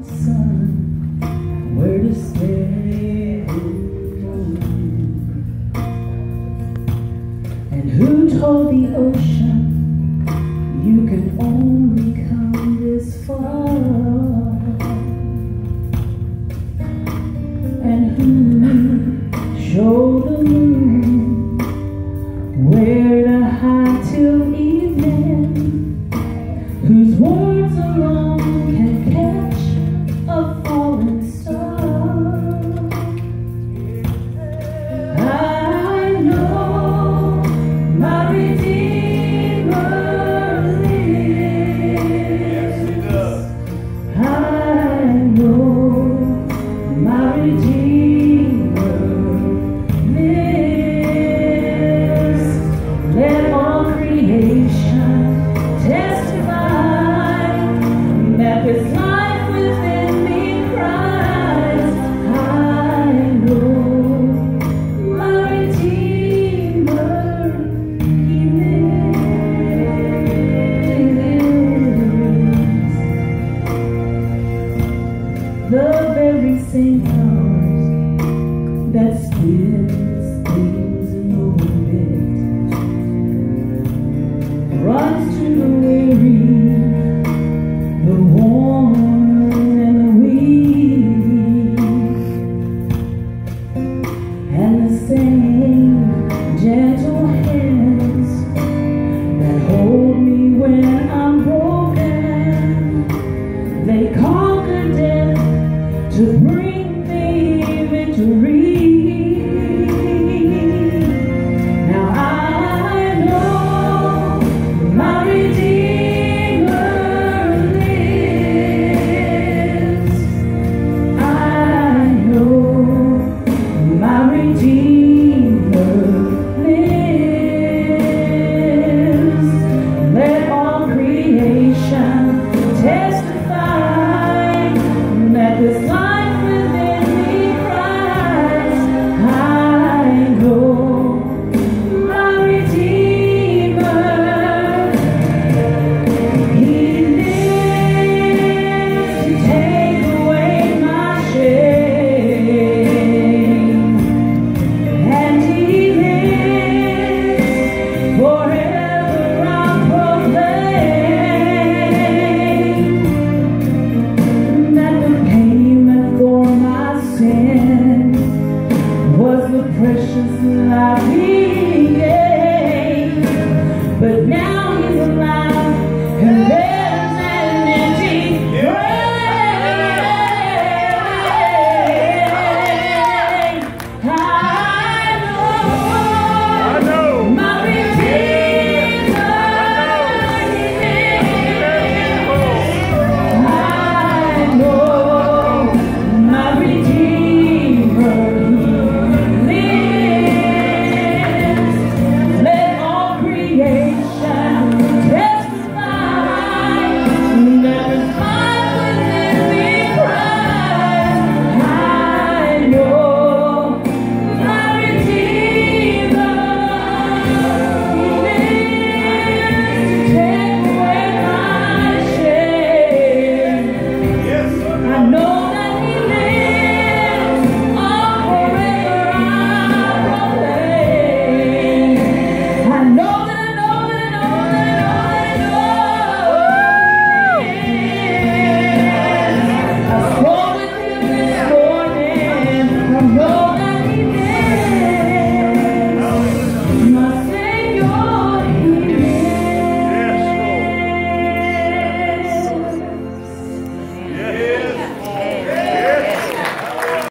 Sun, where to stay And who told the ocean You can only come this far? And who showed the moon that the wind. To the weary, the worn and the weak, and the same gentle hands that hold me when I'm broken. They to bring. precious life. no.